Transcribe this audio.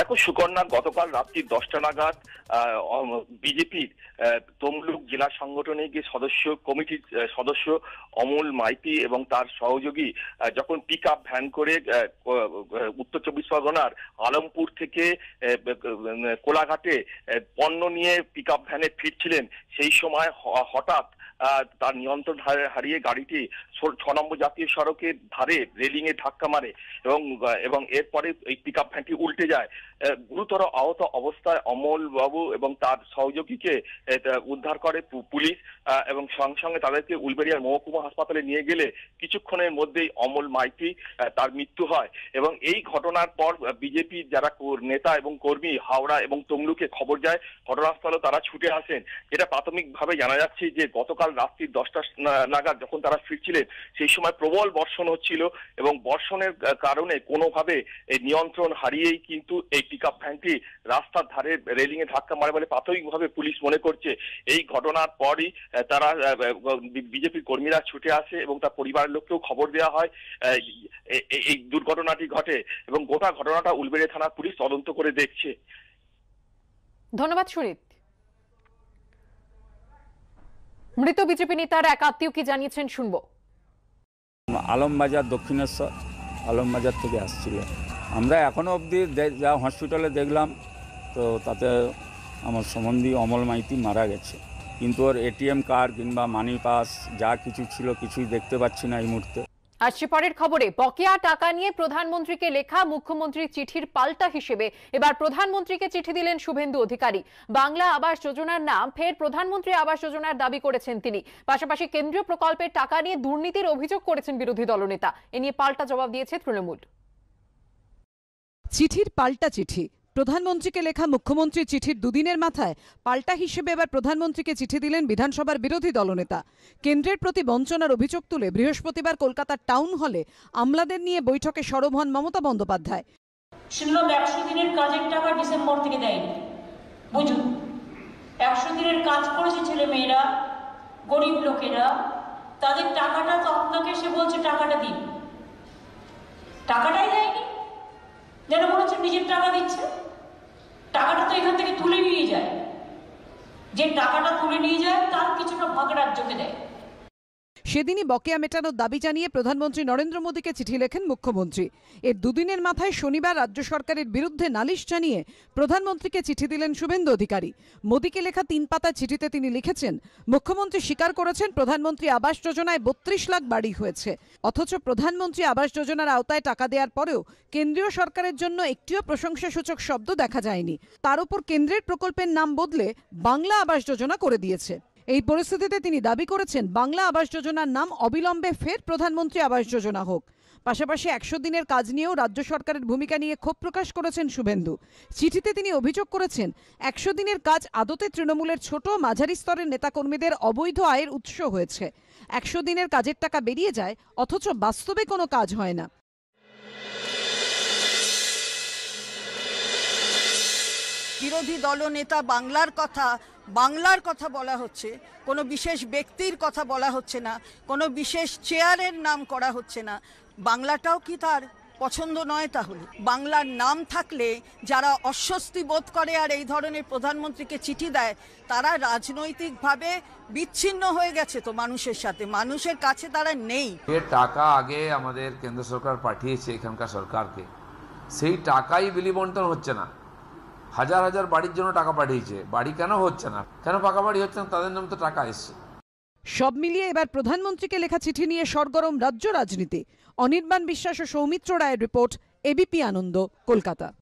দেখো, সুকন্যা, গতকাল রাত্রি দশটা নাগাদ বিজেপির তমলুক জেলা সংগঠনের যে সদস্য, কমিটির সদস্য অমল মাইতি এবং তার সহযোগী যখন পিক আপ ভ্যান করে উত্তর চব্বিশ পরগনার আলমপুর থেকে কোলাঘাটে পণ্য নিয়ে পিক আপ ভ্যানে ফিরছিলেন, সেই সময় হঠাৎ তার নিয়ন্ত্রণ হারিয়ে গাড়িটি ছ- নম্বর জাতীয় সড়কের ধারে রেলিং এ ধাক্কা মারে এবং এবং এরপরে এই পিক আপ ভ্যানটি উল্টে যায়। গুরুতর আহত অবস্থায় অমল বাবু এবং তার সহযোগীকে উদ্ধার করে পুলিশ এবং সঙ্গে সঙ্গে তাদেরকে উলবেড়িয়ার মহকুমা হাসপাতালে নিয়ে গেলে কিছুক্ষণের মধ্যেই অমল মাইতি তার মৃত্যু হয় এবং এই ঘটনার পর বিজেপি যারা নেতা এবং কর্মী হাওড়া এবং তমলুকে খবর যায় ঘটনাস্থলে তারা ছুটে আসেন। এটা প্রাথমিকভাবে জানা যাচ্ছে যে গতকাল রাত্রি দশটা নাগাদ যখন তারা ফিরছিলেন, সেই সময় প্রবল বর্ষণ হচ্ছিল এবং বর্ষণের কারণে কোনোভাবে এই নিয়ন্ত্রণ হারিয়েই কিন্তু এই পিক আপ ভ্যানটি রাস্তার ধারে রেলিং এ ধাক্কা মারে বলে প্রাথমিকভাবে পুলিশ মনে করছে। এই ঘটনার পরই তারা বিজেপির কর্মীরা ছুটে আসে এবং তার পরিবারের লোককেও খবর দেওয়া হয় এই দুর্ঘটনাটি ঘটে এবং গোটা ঘটনাটা উলবেড়ে থানার পুলিশ তদন্ত করে দেখছে। ধন্যবাদ সুরিত মৃত বিজেপি নেতার এক আত্মীয় কি জানিয়েছেন শুনব। আলমবাজার দক্ষিণেশ্বর, আলমবাজার থেকে আসছিল। আমরা এখনও অবধি যা হসপিটালে দেখলাম, তো তাতে আমার সম্বন্ধী অমল মাইতি মারা গেছে। কিন্তু ওর এটিএম কার্ড কিংবা মানি পাস যা কিছু ছিল কিছুই দেখতে পাচ্ছি না এই মুহূর্তে। আসছে পরের খবরে, বকেয়া টাকা নিয়ে প্রধানমন্ত্রীকে লেখা মুখ্যমন্ত্রীর চিঠির পাল্টা হিসেবে। এবার প্রধানমন্ত্রীকে চিঠি দিলেন শুভেন্দু অধিকারী। বাংলা আবাস যোজনার নাম ফের প্রধানমন্ত্রী আবাস যোজনার দাবি করেছেন তিনি। পাশাপাশি কেন্দ্রীয় প্রকল্পের টাকা নিয়ে দুর্নীতির অভিযোগ করেছেন বিরোধী দলনেতা। এ নিয়ে পাল্টা জবাব দিয়েছে তৃণমূল। চিঠির পাল্টা চিঠি। প্রধানমন্ত্রীকে লেখা মুখ্যমন্ত্রীর চিঠির দুদিনের মাথায় পাল্টা হিসেবে এবার প্রধানমন্ত্রীকে চিঠি দিলেন বিধানসভার বিরোধী দলনেতা। কেন্দ্রের প্রতি বঞ্চনার অভিযোগ তুলে বৃহস্পতিবার কলকাতার টাউন হলে আমলাদের নিয়ে বৈঠকে সরব হন মমতা বন্দ্যোপাধ্যায়। শুনলাম একশো দিনের কাজের টাকা ডিসেম্বর থেকে দেয়নি। বুঝুন, একশো দিনের কাজ করেছে ছেলে মেয়েরা গরিব লোকেরা, তাদের টাকাটা তো আপনাকে সে বলছে টাকাটা দিন। টাকাটাই দেয়নি। যেন মনে হচ্ছে নিজের টাকা দিচ্ছে। এখান থেকে তুলে নিয়ে যায়। যে টাকাটা তুলে নিয়ে যায়, তার কিছুটা ভাগ রাজ্যকে দেয়। সেদিনই বকেয়া মেটানোর দাবি জানিয়ে প্রধানমন্ত্রী নরেন্দ্র মোদীকে চিঠি লেখেন মুখ্যমন্ত্রী। এর দুদিনের মাথায় শনিবার রাজ্য সরকারের বিরুদ্ধে নালিশ জানিয়ে প্রধানমন্ত্রীকে চিঠি দিলেন শুভেন্দু অধিকারী। মোদীকে লেখা তিন পাতা চিঠিতে তিনি লিখেছেন, মুখ্যমন্ত্রী স্বীকার করেছেন প্রধানমন্ত্রী আবাস যোজনায় বত্রিশ লাখ বাড়ি হয়েছে। অথচ প্রধানমন্ত্রী আবাস যোজনার আওতায় টাকা দেওয়ার পরেও কেন্দ্রীয় সরকারের জন্য একটিও প্রশংসাসূচক শব্দ দেখা যায়নি। তার উপর কেন্দ্রের প্রকল্পের নাম বদলে বাংলা আবাস যোজনা করে দিয়েছে। এই পরিস্থিতিতে তিনি দাবি করেছেন, বাংলা আবাস যোজনার নাম অবিলম্বে ফের প্রধানমন্ত্রী আবাস যোজনা হোক। পাশাপাশি একশো দিনের কাজ নিয়েও রাজ্য সরকারের ভূমিকা নিয়ে ক্ষোভ প্রকাশ করেছেন শুভেন্দু। চিঠিতে তিনি অভিযোগ করেছেন, একশো দিনের কাজ আদতে তৃণমূলের ছোট মাঝারি স্তরের নেতাকর্মীদের অবৈধ আয়ের উৎস হয়েছে। একশো দিনের কাজের টাকা বেরিয়ে যায়, অথচ বাস্তবে কোনো কাজ হয় না। বিরোধী দলনেতা বাংলার কথা বাংলার কথা বলা হচ্ছে, কোনো বিশেষ ব্যক্তির কথা বলা হচ্ছে না, কোনো বিশেষ চেয়ারের নাম করা হচ্ছে না। বাংলাটাও কি তার পছন্দ নয় তাহলে? বাংলার নাম থাকলে যারা অস্বস্তি বোধ করে আর এই ধরনের প্রধানমন্ত্রীকে চিঠি দেয়, তারা রাজনৈতিকভাবে বিচ্ছিন্ন হয়ে গেছে তো মানুষের সাথে। মানুষের কাছে তারা নেই। যে টাকা আগে আমাদের কেন্দ্র সরকার পাঠিয়েছে এখানকার সরকারকে। সেই টাকাই বিলি বন্টন হচ্ছে না। হাজার হাজার বাড়ির জন্য টাকা পাঠিয়েছে। বাড়ি কেন হচ্ছে না? কেন পাকা বাড়ি হচ্ছে না? তাদের নাম তো টাকা এসছে। সব মিলিয়ে এবার প্রধানমন্ত্রীকে লেখা চিঠি নিয়ে সরগরম রাজ্য রাজনীতি। অনির্বাণ বিশ্বাস ও সৌমিত্র রায়ের রিপোর্ট, এবিপি আনন্দ, কলকাতা।